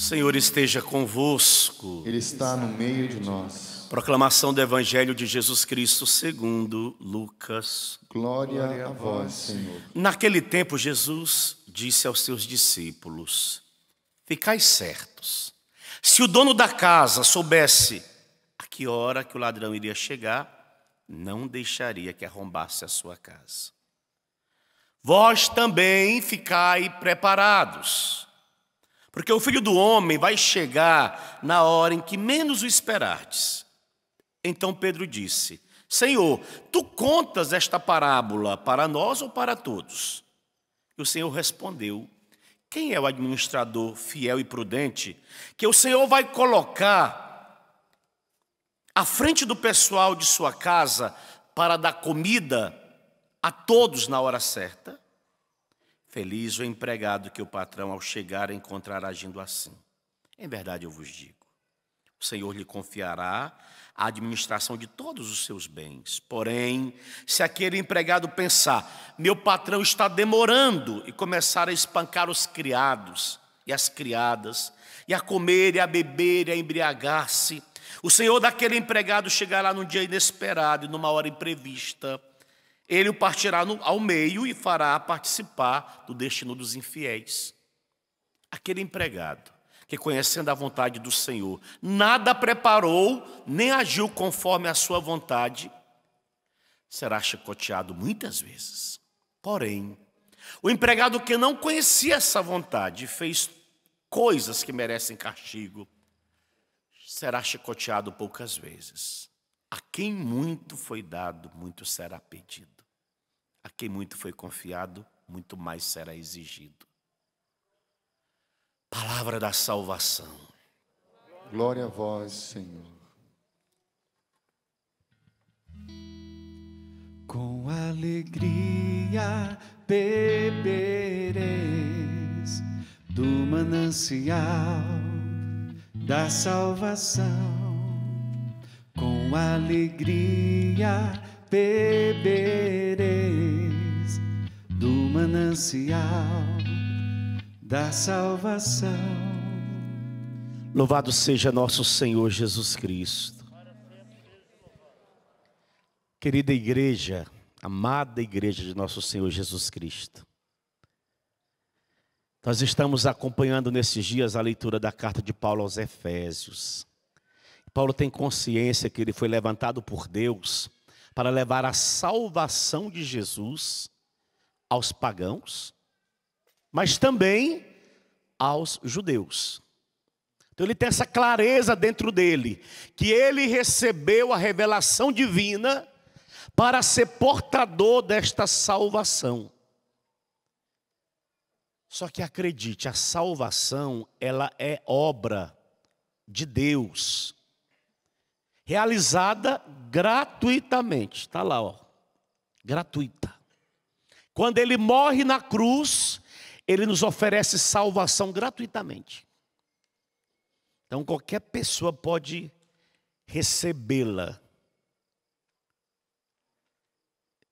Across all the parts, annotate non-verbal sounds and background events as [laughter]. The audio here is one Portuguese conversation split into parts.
Senhor esteja convosco. Ele está no meio de nós. Proclamação do Evangelho de Jesus Cristo segundo Lucas. Glória, a vós, Senhor. Naquele tempo, Jesus disse aos seus discípulos: Ficai certos. Se o dono da casa soubesse a que hora que o ladrão iria chegar, não deixaria que arrombasse a sua casa. Vós também ficai preparados, porque o filho do homem vai chegar na hora em que menos o esperardes. Então Pedro disse: Senhor, tu contas esta parábola para nós ou para todos? E o Senhor respondeu: Quem é o administrador fiel e prudente que o Senhor vai colocar à frente do pessoal de sua casa para dar comida a todos na hora certa? Feliz o empregado que o patrão, ao chegar, encontrará agindo assim. Em verdade, eu vos digo: o Senhor lhe confiará a administração de todos os seus bens. Porém, se aquele empregado pensar, meu patrão está demorando, e começar a espancar os criados e as criadas, e a comer e a beber e a embriagar-se, o senhor daquele empregado chegará num dia inesperado e numa hora imprevista. Ele o partirá ao meio e fará participar do destino dos infiéis. Aquele empregado que, conhecendo a vontade do Senhor, nada preparou, nem agiu conforme a sua vontade, será chicoteado muitas vezes. Porém, o empregado que não conhecia essa vontade fez coisas que merecem castigo, será chicoteado poucas vezes. A quem muito foi dado, muito será pedido. A quem muito foi confiado, muito mais será exigido. Palavra da salvação. Glória a vós, Senhor. Com alegria bebereis do manancial da salvação. Com alegria bebereis manancial da salvação. Louvado seja nosso Senhor Jesus Cristo. Querida igreja, amada igreja de nosso Senhor Jesus Cristo. Nós estamos acompanhando nesses dias a leitura da carta de Paulo aos Efésios. Paulo tem consciência que ele foi levantado por Deus para levar a salvação de Jesus aos pagãos, mas também aos judeus. Então ele tem essa clareza dentro dele, que ele recebeu a revelação divina para ser portador desta salvação. Só que acredite, a salvação, ela é obra de Deus, realizada gratuitamente. Está lá, ó, gratuita. Quando ele morre na cruz, ele nos oferece salvação gratuitamente. Então qualquer pessoa pode recebê-la.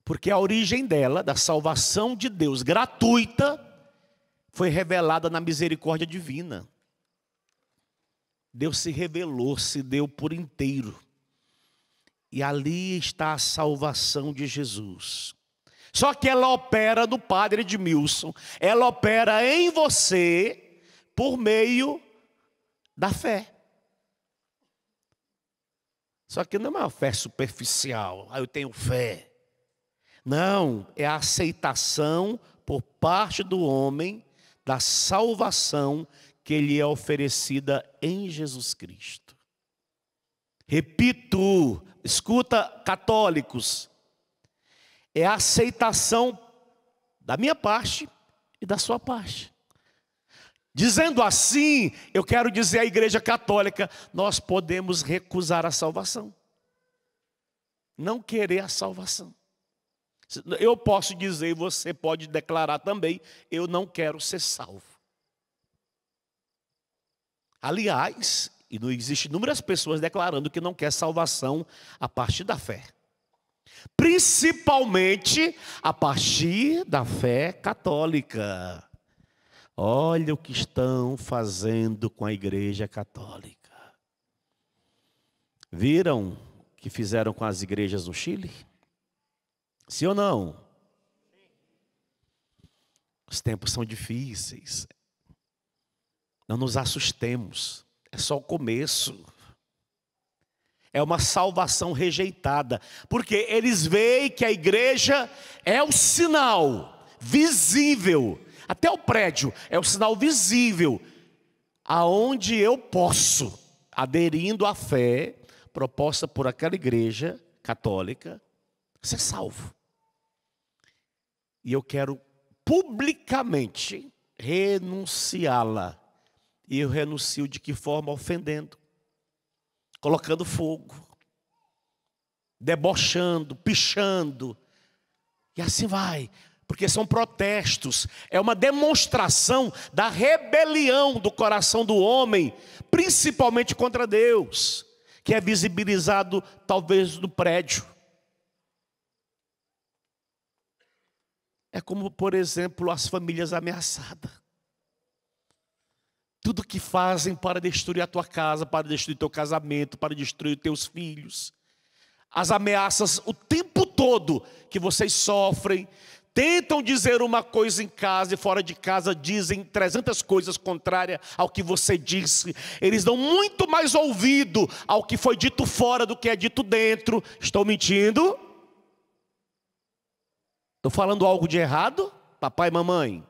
Porque a origem dela, da salvação de Deus gratuita, foi revelada na misericórdia divina. Deus se revelou, se deu por inteiro. E ali está a salvação de Jesus. Só que ela opera no Padre Edmilson, ela opera em você por meio da fé. Só que não é uma fé superficial, ah, eu tenho fé. Não, é a aceitação por parte do homem da salvação que lhe é oferecida em Jesus Cristo. Repito, escuta, católicos, é a aceitação da minha parte e da sua parte. Dizendo assim, eu quero dizer à Igreja Católica: nós podemos recusar a salvação, não querer a salvação. Eu posso dizer, você pode declarar também: eu não quero ser salvo. Aliás, e não existe inúmeras pessoas declarando que não quer salvação a partir da fé. Principalmente a partir da fé católica. Olha o que estão fazendo com a Igreja Católica. Viram o que fizeram com as igrejas no Chile? Sim ou não? Os tempos são difíceis. Não nos assustemos. É só o começo. É uma salvação rejeitada. Porque eles veem que a igreja é o sinal visível. Até o prédio é o sinal visível. Aonde eu posso, aderindo à fé proposta por aquela igreja católica, ser salvo. E eu quero publicamente renunciá-la. E eu renuncio de que forma? Ofendendo, colocando fogo, debochando, pichando, e assim vai, porque são protestos, é uma demonstração da rebelião do coração do homem, principalmente contra Deus, que é visibilizado talvez no prédio. É como, por exemplo, as famílias ameaçadas. Tudo que fazem para destruir a tua casa, para destruir teu casamento, para destruir teus filhos. As ameaças o tempo todo que vocês sofrem, tentam dizer uma coisa em casa e fora de casa dizem 300 coisas contrárias ao que você disse. Eles dão muito mais ouvido ao que foi dito fora do que é dito dentro. Estou mentindo? Estou falando algo de errado, papai e mamãe?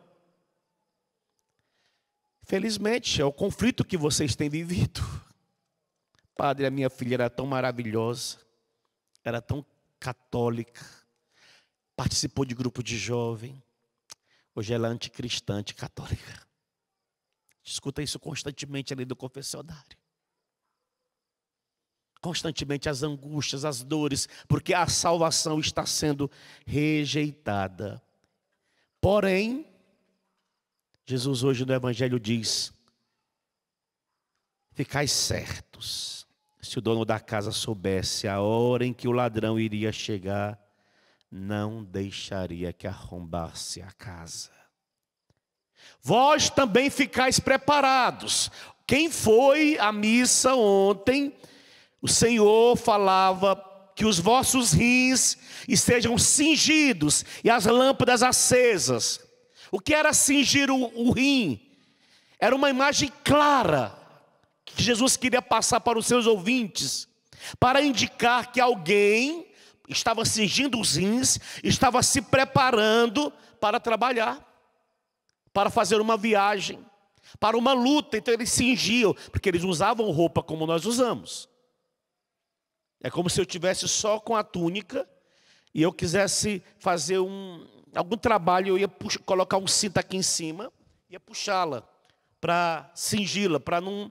Felizmente, é o conflito que vocês têm vivido. Padre, a minha filha era tão maravilhosa, era tão católica, participou de grupo de jovem, hoje ela é anticristã, anticatólica. Escuta isso constantemente ali do confessionário constantemente as angústias, as dores, porque a salvação está sendo rejeitada. Porém, Jesus hoje no Evangelho diz: Ficais certos, se o dono da casa soubesse a hora em que o ladrão iria chegar, não deixaria que arrombasse a casa. Vós também ficais preparados. Quem foi à missa ontem o Senhor falava que os vossos rins estejam cingidos e as lâmpadas acesas. O que era cingir o, o rim? Era uma imagem clara que Jesus queria passar para os seus ouvintes, para indicar que alguém estava cingindo os rins, estava se preparando para trabalhar, para fazer uma viagem, para uma luta. Então eles cingiam, porque eles usavam roupa como nós usamos. É como se eu tivesse só com a túnica e eu quisesse fazer um, algum trabalho, eu ia puxar, colocar um cinto aqui em cima, ia puxá-la para cingi-la, para não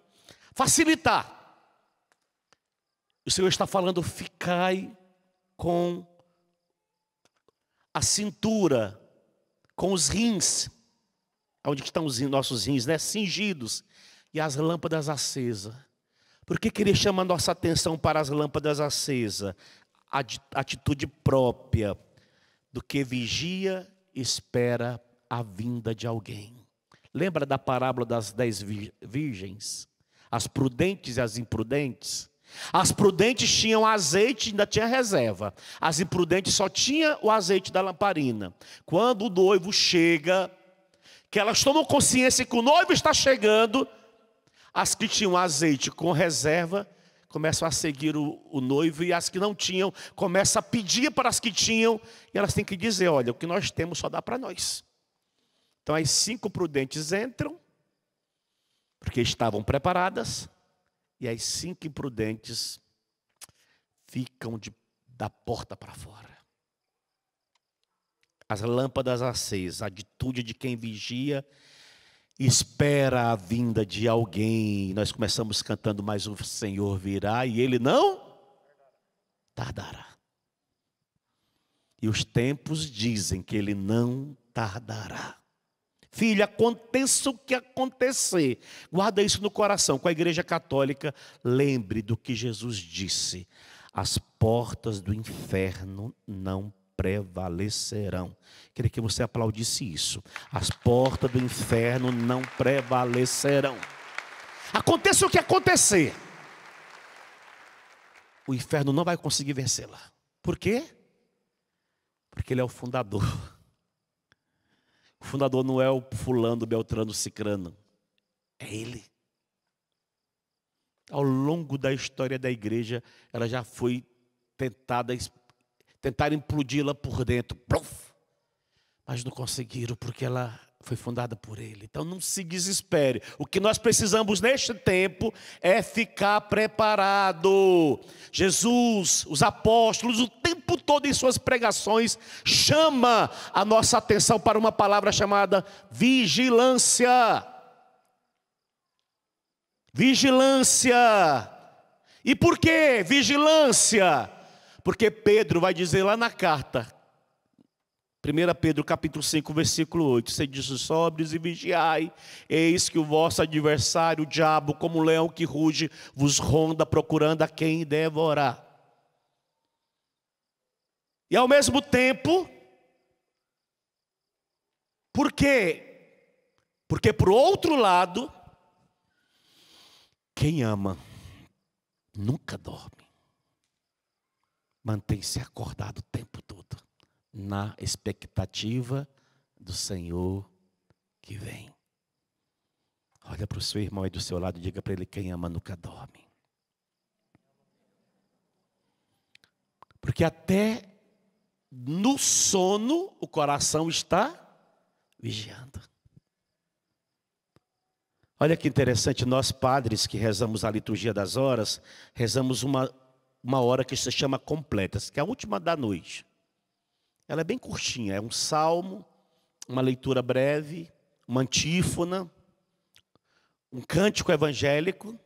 facilitar. O Senhor está falando, ficai com a cintura, com os rins, onde estão os nossos rins, né? Cingidos, e as lâmpadas acesas. Por que, que ele chama a nossa atenção para as lâmpadas acesas? Atitude própria do que vigia espera a vinda de alguém. Lembra da parábola das dez virgens? As prudentes e as imprudentes? As prudentes tinham azeite, ainda tinha reserva. As imprudentes só tinham o azeite da lamparina. Quando o noivo chega, que elas tomam consciência que o noivo está chegando, as que tinham azeite com reserva começam a seguir o, o, noivo e as que não tinham começam a pedir para as que tinham e elas têm que dizer: olha, o que nós temos só dá para nós. Então as cinco prudentes entram, porque estavam preparadas, e as cinco imprudentes ficam de, da porta para fora. As lâmpadas acesas, a atitude de quem vigia espera a vinda de alguém. Nós começamos cantando, mas o Senhor virá e ele não tardará. E os tempos dizem que ele não tardará. Filha, aconteça o que acontecer, guarda isso no coração. Com a igreja católica, lembre do que Jesus disse: as portas do inferno não prevalecerão. Queria que você aplaudisse isso. As portas do inferno não prevalecerão. Aconteça o que acontecer, o inferno não vai conseguir vencê-la. Por quê? Porque ele é o fundador. O fundador não é o fulano, beltrano, cicrano. É ele. Ao longo da história da igreja, ela já foi tentada, tentar implodi-la por dentro. Mas não conseguiram, porque ela foi fundada por Ele. Então não se desespere. O que nós precisamos neste tempo é ficar preparado. Jesus, os apóstolos, o tempo todo em suas pregações, chama a nossa atenção para uma palavra chamada vigilância. Vigilância. E por que vigilância? Porque Pedro vai dizer lá na carta 1 Pedro capítulo 5, versículo 8, você diz, sobres e vigiai, eis que o vosso adversário, o diabo, como um leão que ruge, vos ronda procurando a quem devorar. E ao mesmo tempo, por quê? Porque por outro lado, quem ama nunca dorme, mantém-se acordado o tempo todo na expectativa do Senhor que vem. Olha para o seu irmão aí do seu lado e diga para ele: quem ama nunca dorme. Porque até no sono o coração está vigiando. Olha que interessante, nós padres que rezamos a liturgia das horas, rezamos uma, uma hora que se chama completa, que é a última da noite. Ela é bem curtinha, é um salmo, uma leitura breve, uma antífona, um cântico evangélico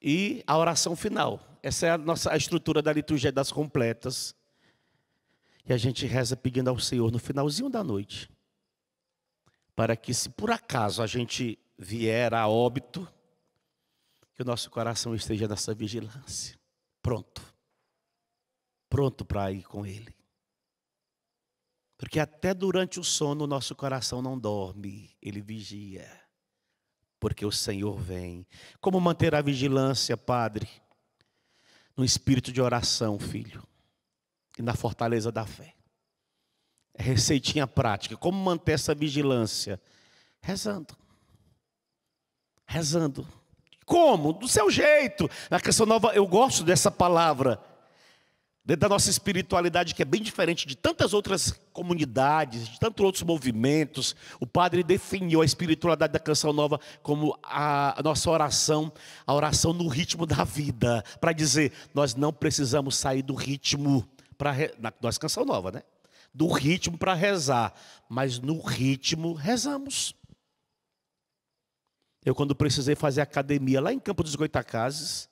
e a oração final. Essa é a nossa a estrutura da liturgia das completas. E a gente reza pedindo ao Senhor no finalzinho da noite, para que se por acaso a gente vier a óbito, que o nosso coração esteja nessa vigilância, pronto, pronto para ir com Ele. Porque até durante o sono o nosso coração não dorme, ele vigia. Porque o Senhor vem. Como manter a vigilância, Padre? No espírito de oração, filho. E na fortaleza da fé. É receitinha prática. Como manter essa vigilância? Rezando. Rezando. Como? Do seu jeito. Na Canção Nova, eu gosto dessa palavra dentro da nossa espiritualidade, que é bem diferente de tantas outras comunidades, de tantos outros movimentos, o padre definiu a espiritualidade da canção nova como a, nossa oração, a oração no ritmo da vida, para dizer, nós não precisamos sair do ritmo para na nossa canção nova, né? Do ritmo para rezar, mas no ritmo rezamos. Eu quando precisei fazer academia lá em Campo dos Goitacazes,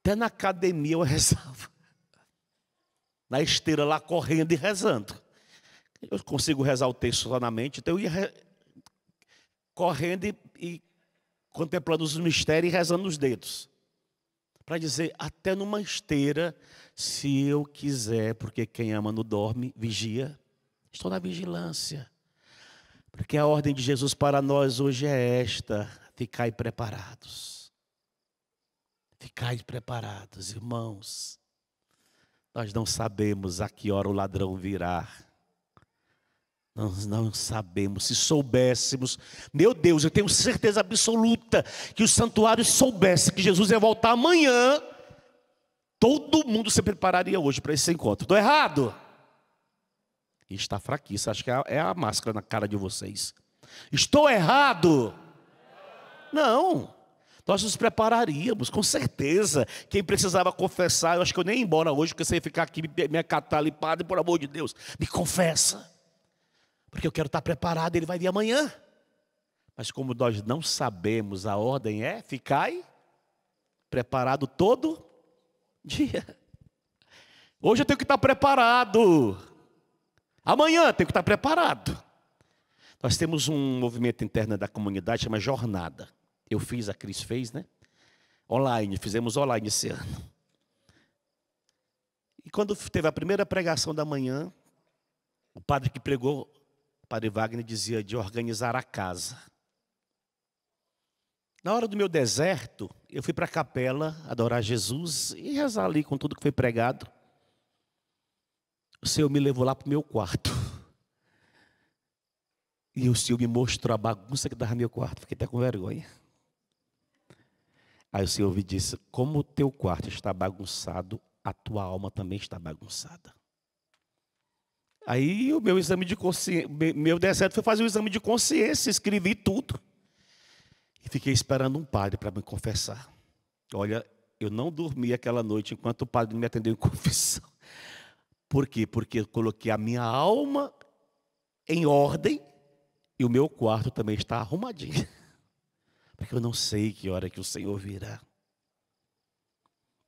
até na academia eu [laughs] rezava na esteira lá correndo e rezando. Eu consigo rezar o texto só na mente, então eu ia re... correndo e, e contemplando os mistérios e rezando os dedos. Para dizer, até numa esteira, se eu quiser, porque quem ama não dorme, vigia. Estou na vigilância. Porque a ordem de Jesus para nós hoje é esta: ficai preparados. Ficai preparados, irmãos. Nós não sabemos a que hora o ladrão virá. Nós não sabemos. Se soubéssemos, meu Deus, eu tenho certeza absoluta que o santuário soubesse que Jesus ia voltar amanhã, todo mundo se prepararia hoje para esse encontro. Estou errado? Está fraquíssimo. Acho que é, é a máscara na cara de vocês. Estou errado? Não. Nós nos prepararíamos, com certeza. Quem precisava confessar, eu acho que eu nem ia embora hoje, porque você ia ficar aqui me acatar ali, padre, por amor de Deus, me confessa. Porque eu quero estar preparado, ele vai vir amanhã. Mas como nós não sabemos, a ordem é ficar preparado todo dia. Hoje eu tenho que estar preparado. Amanhã eu tenho que estar preparado. Nós temos um movimento interno da comunidade chama Jornada. Eu fiz, a Cris fez, né? Online, fizemos online esse ano. E quando teve a primeira pregação da manhã, o padre que pregou, o padre Wagner, dizia de organizar a casa. Na hora do meu deserto, eu fui para a capela adorar Jesus e rezar ali com tudo que foi pregado. O Senhor me levou lá para o meu quarto. E o Senhor me mostrou a bagunça que estava no meu quarto. Fiquei até com vergonha. Aí o Senhor me disse: Como o teu quarto está bagunçado, a tua alma também está bagunçada. Aí o meu exame de consciência, meu deserto foi fazer o exame de consciência, escrevi tudo. E fiquei esperando um padre para me confessar. Olha, eu não dormi aquela noite enquanto o padre me atendeu em [laughs] confissão. Por quê? Porque eu coloquei a minha alma em ordem e o meu quarto também está arrumadinho. [laughs] Porque eu não sei que hora que o Senhor virá.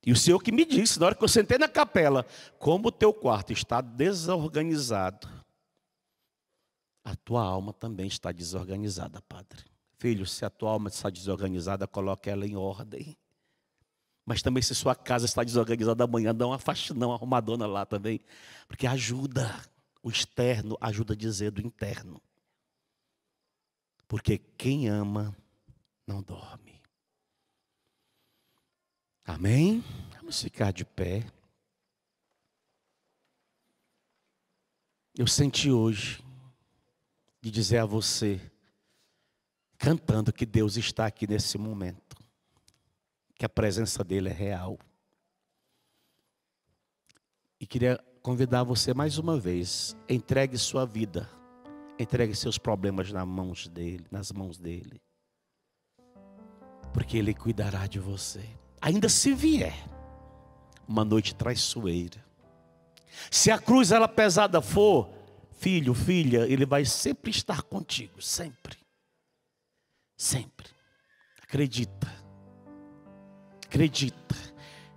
E o Senhor que me disse, na hora que eu sentei na capela, como o teu quarto está desorganizado, a tua alma também está desorganizada, Padre. Filho, se a tua alma está desorganizada, coloque ela em ordem. Mas também se sua casa está desorganizada amanhã, dá uma faxinão, uma arrumadona lá também. Porque ajuda, o externo ajuda a dizer do interno. Porque quem ama não dorme. Amém? Vamos ficar de pé. Eu senti hoje de dizer a você, cantando que Deus está aqui nesse momento, que a presença dEle é real. E queria convidar você mais uma vez, entregue sua vida, entregue seus problemas nas mãos dele, nas mãos dele. Porque ele cuidará de você. Ainda se vier uma noite traiçoeira. Se a cruz ela pesada for, filho, filha, ele vai sempre estar contigo, sempre. Sempre. Acredita. Acredita.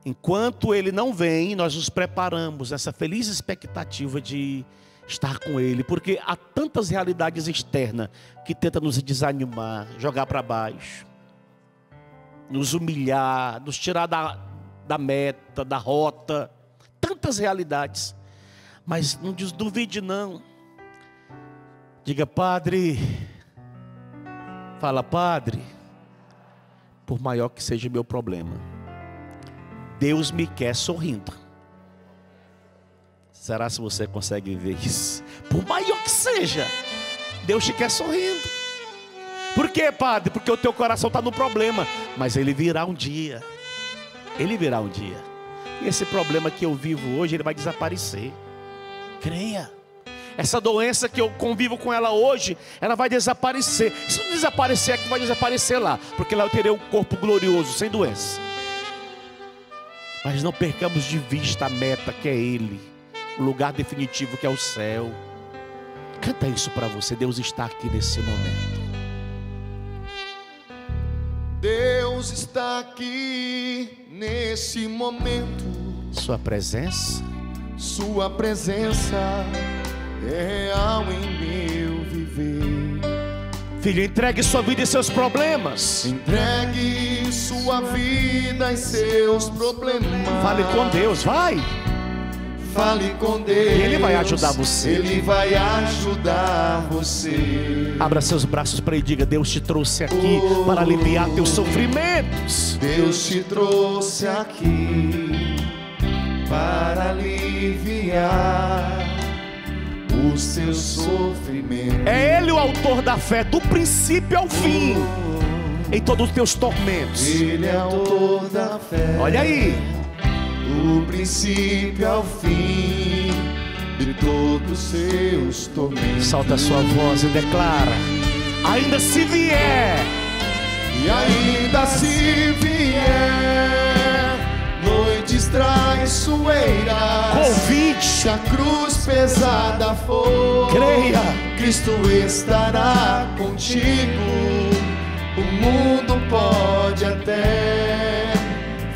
Enquanto ele não vem, nós nos preparamos essa feliz expectativa de estar com ele, porque há tantas realidades externas que tentam nos desanimar, jogar para baixo, nos humilhar, nos tirar da, da meta, da rota, tantas realidades. Mas não duvide não. Diga, Padre, fala, Padre, por maior que seja o meu problema, Deus me quer sorrindo. Será se você consegue ver isso? Por maior que seja, Deus te quer sorrindo. Por quê, Padre? Porque o teu coração está no problema, mas ele virá um dia. Ele virá um dia. E esse problema que eu vivo hoje, ele vai desaparecer. Creia. Essa doença que eu convivo com ela hoje, ela vai desaparecer. Se não desaparecer aqui, vai desaparecer lá. Porque lá eu terei um corpo glorioso, sem doença. Mas não percamos de vista a meta que é Ele, o lugar definitivo que é o céu. Canta isso para você, Deus está aqui nesse momento. Deus está aqui nesse momento. Sua presença, Sua presença é real em meu viver. filho, entregue sua vida e seus problemas. Entregue sua vida e seus problemas. Fale com Deus, vai. Fale com Deus. Ele vai ajudar você. Ele vai ajudar você. Abra seus braços para ele e diga: Deus te trouxe aqui para aliviar teus sofrimentos. Deus te trouxe aqui para aliviar os seus sofrimentos. É Ele o autor da fé, do princípio ao fim, em todos os teus tormentos. Ele é autor da fé. Olha aí, do princípio ao fim de todos os seus tormentos. salta a sua voz e declara: Ainda se vier, E ainda se vier noites traiçoeiras, convite, se a cruz pesada for, creia. Cristo estará contigo. O mundo pode até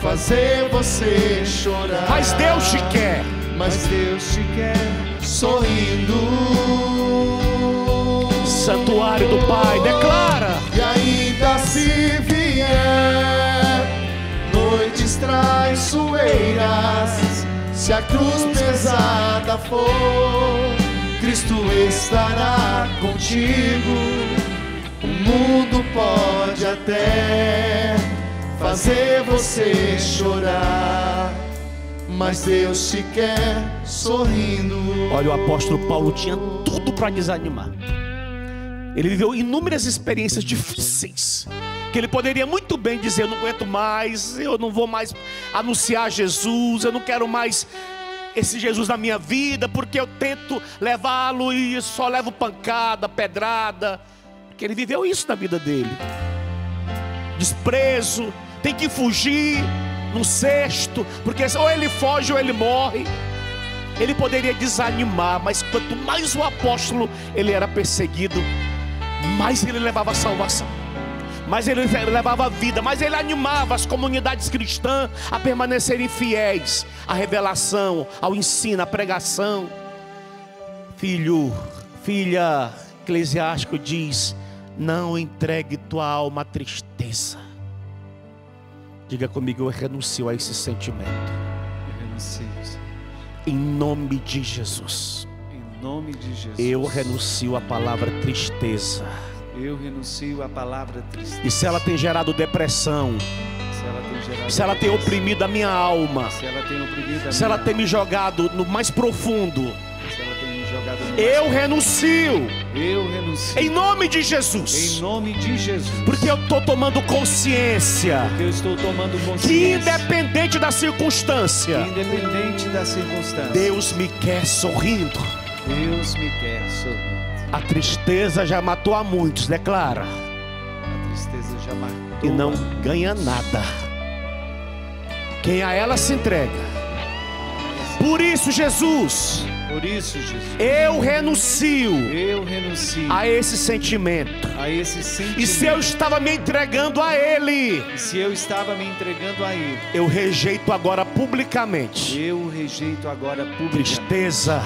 fazer você chorar, Mas Deus te quer. mas Deus te quer sorrindo. Santuário do Pai, declara. E ainda se vier noites traiçoeiras, Se a cruz pesada for, Cristo estará contigo. O mundo pode até fazer você chorar, mas Deus te quer sorrindo. Olha, o apóstolo Paulo tinha tudo para desanimar. Ele viveu inúmeras experiências difíceis. Que ele poderia muito bem dizer: Eu não aguento mais, eu não vou mais anunciar Jesus, eu não quero mais esse Jesus na minha vida, porque eu tento levá-lo e só levo pancada, pedrada. Porque ele viveu isso na vida dele. Desprezo, tem que fugir no cesto, porque ou ele foge ou ele morre. Ele poderia desanimar, mas quanto mais o apóstolo ele era perseguido, mais ele levava a salvação mas ele levava a vida, mas ele animava as comunidades cristãs a permanecerem fiéis à revelação, ao ensino, à pregação. Filho, filha, Eclesiástico diz: não entregue tua alma à tristeza. Diga comigo, eu renuncio a esse sentimento. Eu renuncio. Em nome de Jesus. Em nome de Jesus. Eu renuncio à palavra tristeza. Eu renuncio à palavra tristeza. E se ela tem gerado depressão, Se ela tem gerado se ela tem oprimido a minha alma, se ela tem oprimido a se ela tem me jogado no mais profundo, se ela tem me jogado no eu mais- renuncio eu renuncio em nome de em Jesus, nome de Jesus. porque eu estou tomando consciência Porque eu estou tomando que consciência independente da circunstância, independente da circunstância, Deus me quer sorrindo. Deus me quer sorrindo. A tristeza já matou a muitos, declara, A tristeza já matou. e não ganha nada. Quem a ela se entrega. Por isso, Jesus, Por isso, Jesus, eu renuncio eu renuncio a esse sentimento. a esse sentimento. E se eu estava me entregando a Ele, E se eu estava me entregando a Ele, eu rejeito agora publicamente. eu rejeito agora publicamente. Tristeza,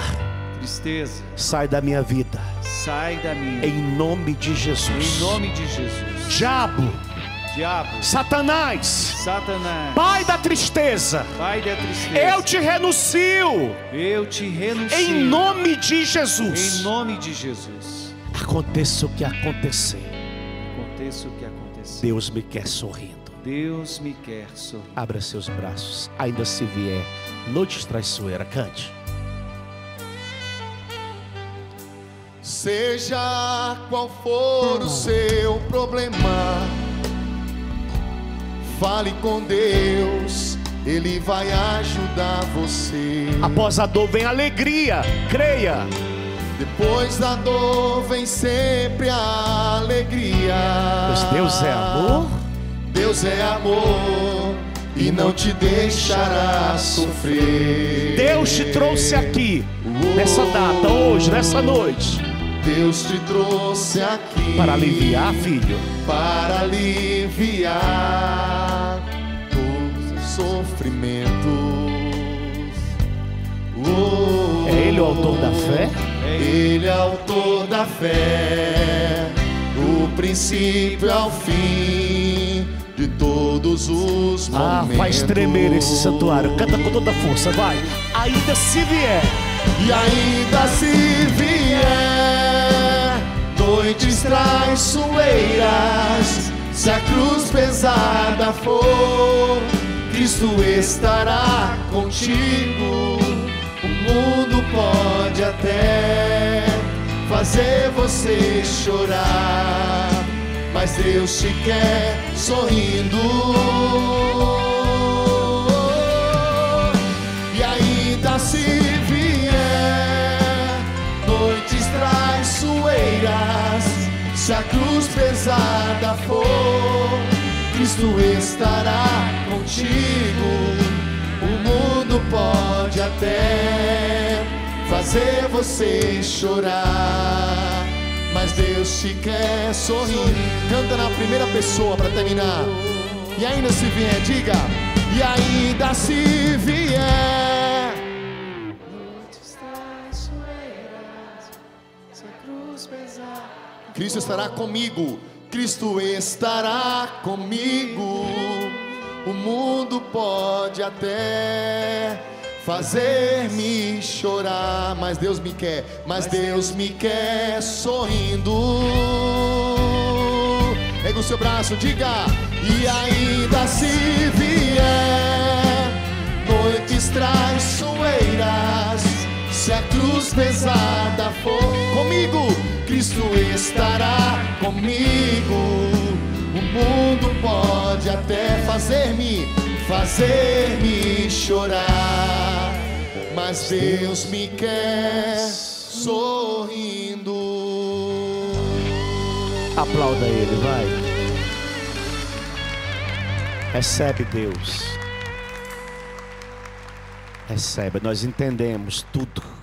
Tristeza, sai da minha vida. sai da minha. Em nome de Jesus. Em nome de Jesus. Diabo, Diabo, Satanás, Satanás, pai da tristeza, Pai da tristeza, eu te renuncio. eu te renuncio. Em nome de Em Jesus. nome de Jesus. Aconteça o que acontecer, Aconteça o que acontecer. Deus me quer sorrindo. Deus me quer sorrir. Abra seus braços, ainda se vier noite traiçoeira, cante. Seja qual for o seu problema, fale com Deus, Ele vai ajudar você. Após a dor vem a alegria, creia. Depois da dor vem sempre a alegria. Pois Deus é amor. Deus é amor e não te deixará sofrer. Deus te trouxe aqui, nessa data, hoje, nessa noite, Deus te trouxe aqui para aliviar, filho. para aliviar sofrimentos. Oh, É Ele o autor da fé? Ele é autor da fé, o princípio ao fim de todos os Ah, momentos. faz tremer esse santuário. Canta com toda a força, vai. Ainda se vier, E ainda se vier noites traiçoeiras, se a cruz pesada for, Cristo estará contigo. O mundo pode até fazer você chorar, mas Deus te quer sorrindo. E ainda se vier noites traiçoeiras, se a cruz pesada for, Cristo estará contigo. O mundo pode até fazer você chorar, mas Deus te quer sorrir. Canta na primeira pessoa para terminar. E ainda se vier, diga. E ainda se vier. Cristo estará comigo. Cristo estará comigo. O mundo pode até fazer-me chorar. Mas Deus me quer, mas Deus me quer sorrindo. Pega o seu braço, diga. E ainda se vier noites traiçoeiras, se a cruz pesada for comigo, Cristo estará comigo. O mundo pode até fazer-me, fazer-me chorar, mas Deus me quer sorrindo. Aplauda ele, vai. Recebe Deus. Recebe, nós entendemos tudo.